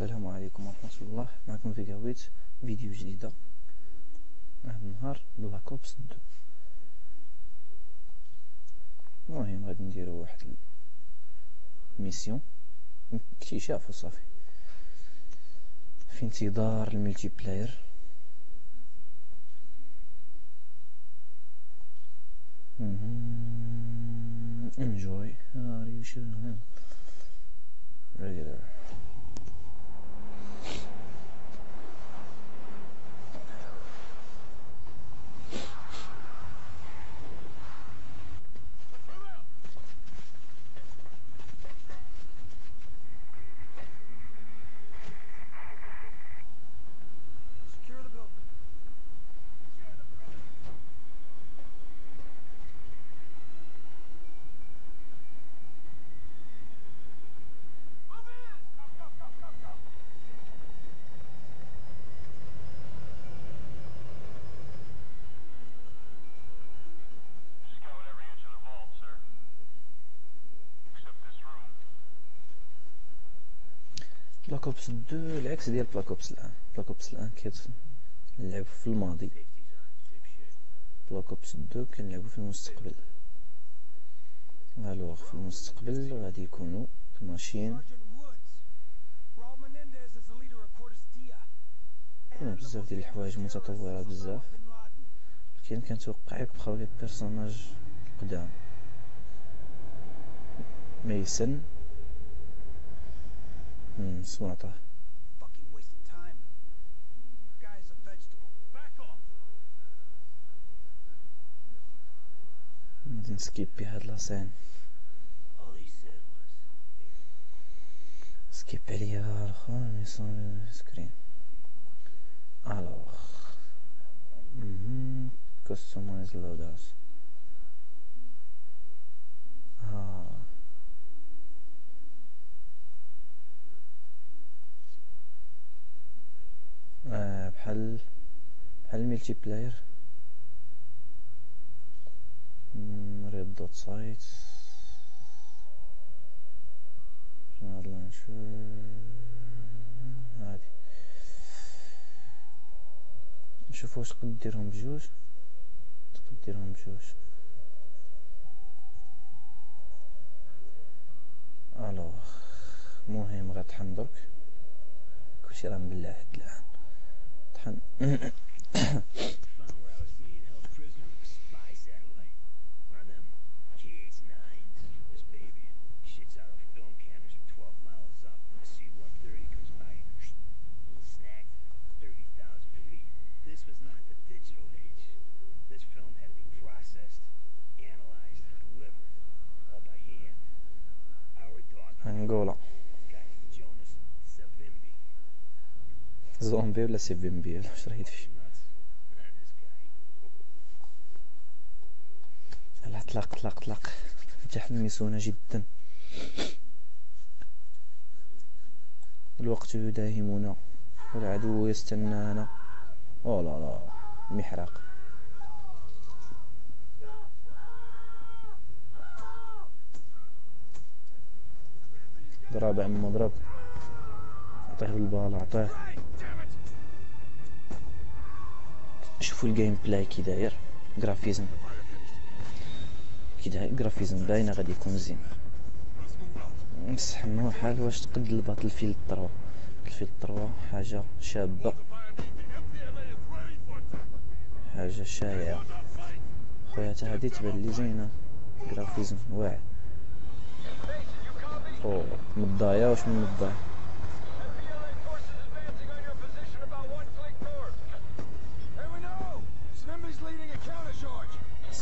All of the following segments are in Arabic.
السلام عليكم ورحمة الله. معكم في قهويت فيديو جديدة هذا النهار Black Ops deux المهم غادي نديرو واحد ال mission اكتشاف وصافي في انتظار ال multiplayer enjoy. Are you sure? Regular. Black Ops 2 العكس ديال Black Ops الان Black Ops الان كيتلعب في الماضي Black Ops 2 كنلعبو في المستقبل الوغ في المستقبل غادي يكونوا ال machines كاين بزاف ديال الحوايج متطوره بزاف ولكن كنتوقع يبقاو لي personnages قدام ميسن Hmm, smarter. Fucking waste of time. The guy's a vegetable. Back off. Didn't skip behind the Den Skippy hadla sen. Skippy var skärm som screen. Alors. Mm -hmm. Customize loaders. Ah. بحال بحال ال multiplayer red dot sight هادي نشوف واش تقد ديرهم بجوج. تقد ديرهم بجوج. الوغ مهم غطحن درك كلشي راه مبلع حد الان طحن ولا سيفيمبي ولا واش راهي تمشي Nuts? Not this guy. لا اطلق اطلق. اطلق متحمسون جدا. الوقت يداهمنا والعدو يستنانا. أو لا لا محرق. ضرب عم مضرب. عطيه بالبال عطيه شوفوا ال gameplay كي داير. graphisme كي داير graphisme باينة غادي يكون زين. بصح ما حال واش تقد ال Battlefield 3 ال field 3 حاجة شابة. حاجة شايعة. خويا تا هادي تبان لي زينة. جرافيزم واعر أو مضايا واش من مضايا؟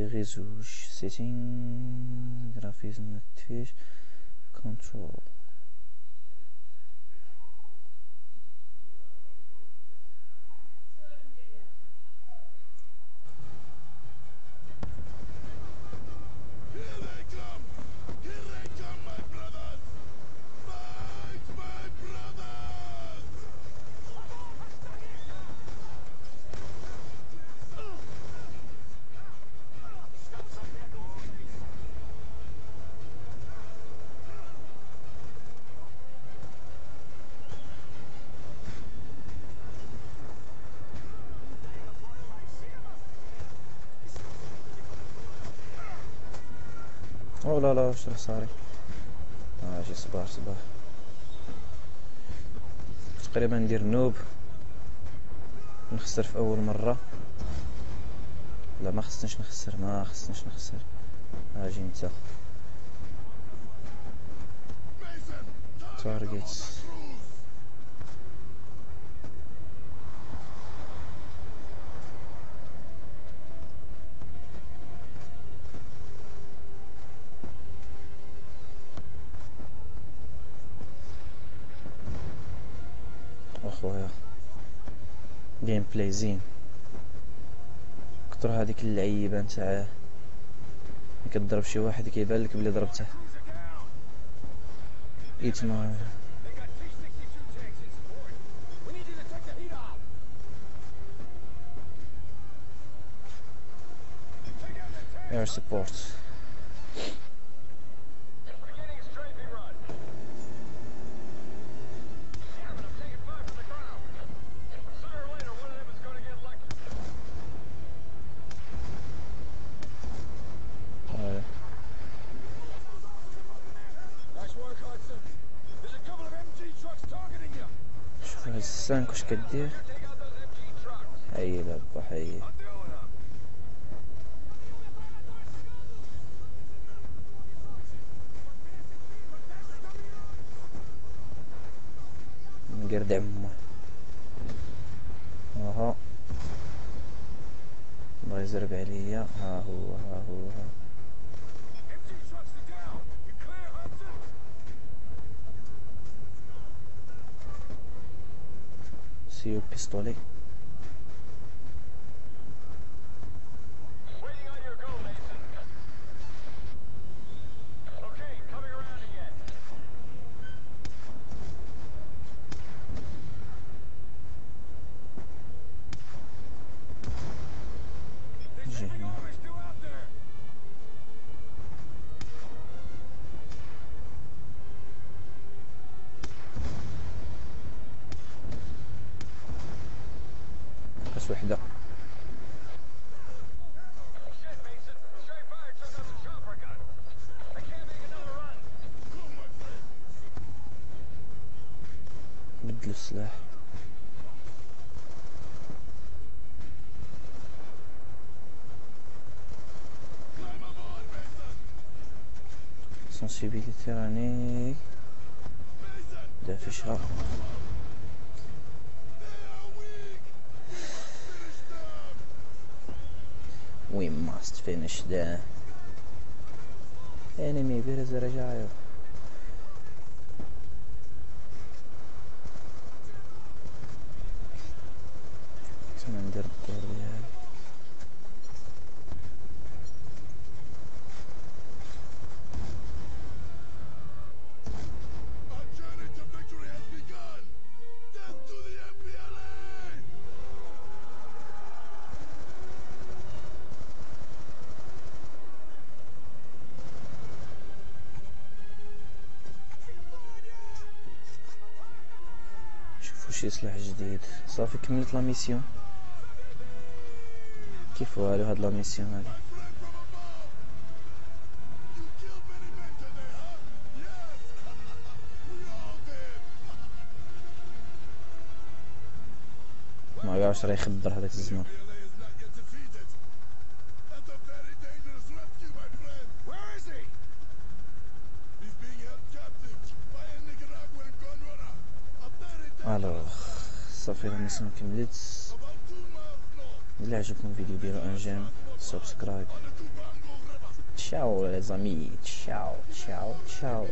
في غير زوج سيتينغ جرافيزم لا لا راه صاري آه جي صباح صباح. تقريبا ندير noob. نخسر في أول مرة. لا ما خصنيش نخسر ما خصنيش نخسر. أجي انت. target جيم بلاي زين كتر هذيك اللعيبة نتاع كضرب شي واحد كيبان لك بلي ضربته. ايتما They got T-62 tanks in support. السانك واش كدير. حي لابا them. نقرد عمه أها بغا يزرب عليا ها هو ها هو ها MG see your pistole eh? بدلو السلاح سنسيبيليتي راني دافشها We must finish the enemy where is Rajayo شي سلاح جديد. صافي كملت la mission. كيف والو هاد la mission هادي! ما عرفش راه يخبر هذاك الزمان. صافي two miles north الا عجبكم الفيديو ديروا un j'aime subscribe! ciao les amis ciao ciao ciao